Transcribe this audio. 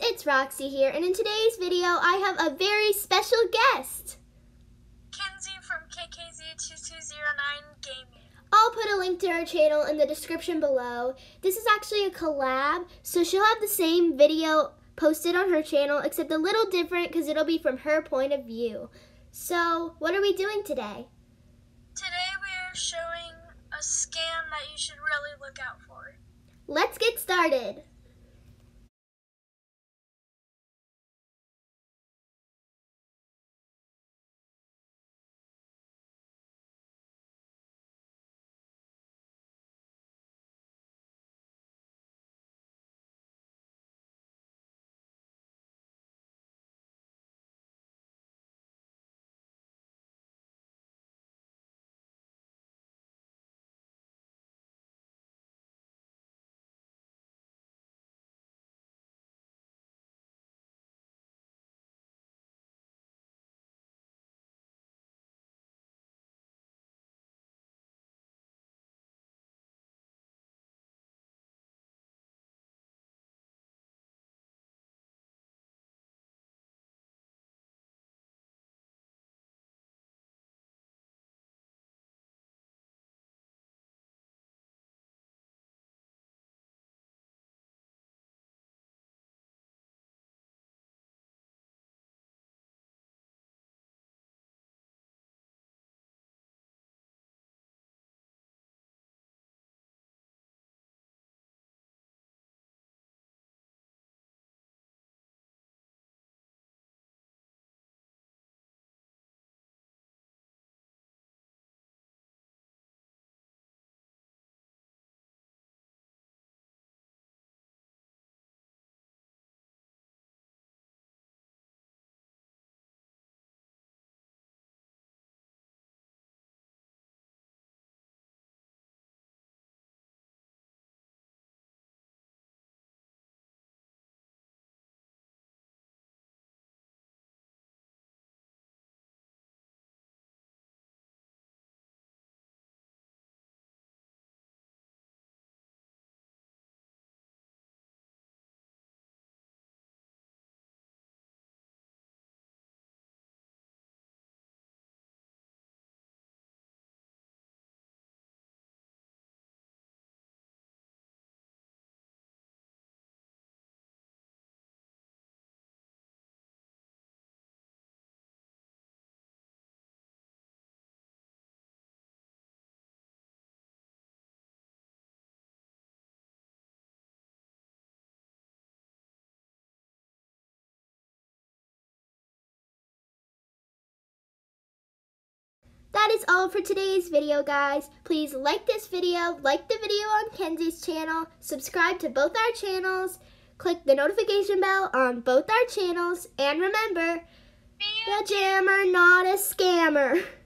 it's Roxie here, and in today's video, I have a very special guest. Kenzie from KKZ2209 Gaming. I'll put a link to her channel in the description below. This is actually a collab, so she'll have the same video posted on her channel, except a little different because it'll be from her point of view. So, what are we doing today? Today we are showing a scam that you should really look out for. Let's get started. That is all for today's video, guys. Please like this video, like the video on Kenzie's channel, subscribe to both our channels, click the notification bell on both our channels, and remember, Be the jammer, not a scammer.